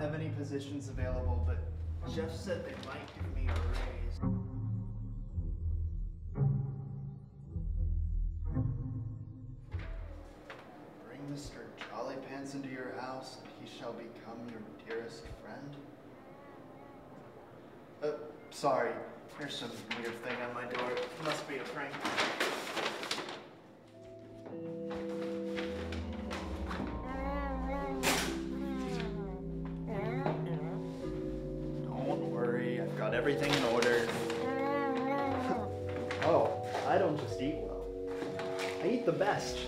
have any positions available, but Jeff said they might give me a raise. Bring Mr. Jolly Pants into your house, and he shall become your dearest friend. Uh, sorry. There's some weird thing on my door. It Must be a prank. Everything in order. oh, I don't just eat well. I eat the best.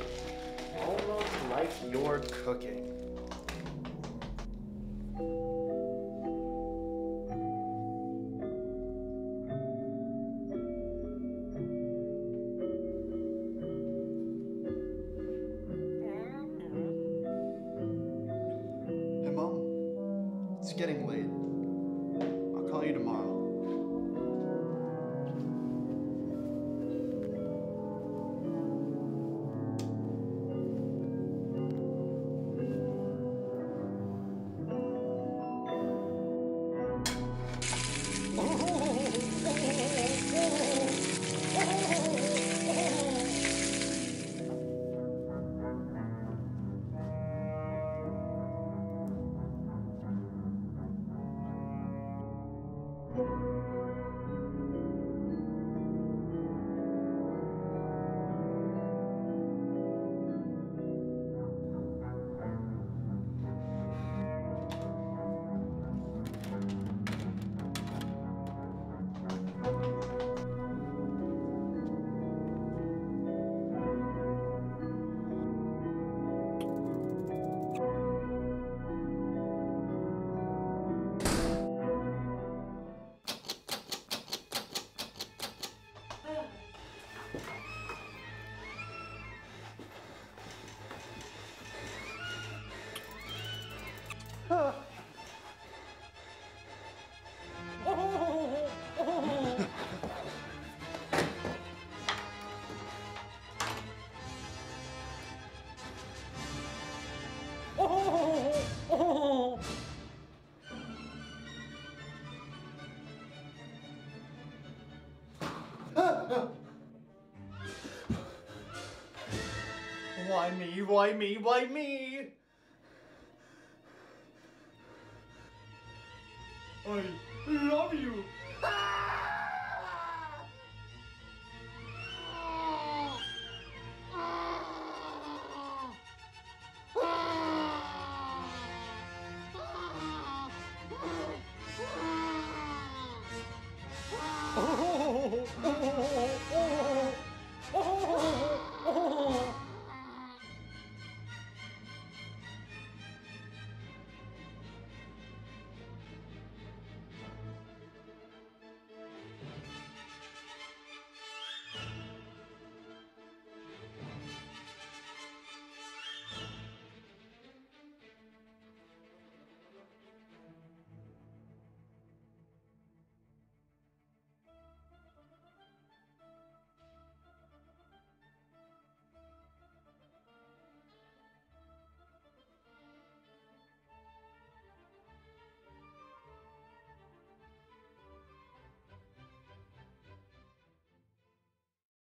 Almost like you're cooking. Hey, Mom. It's getting late. I'll call you tomorrow. Why me? Why me? Why me? I love you.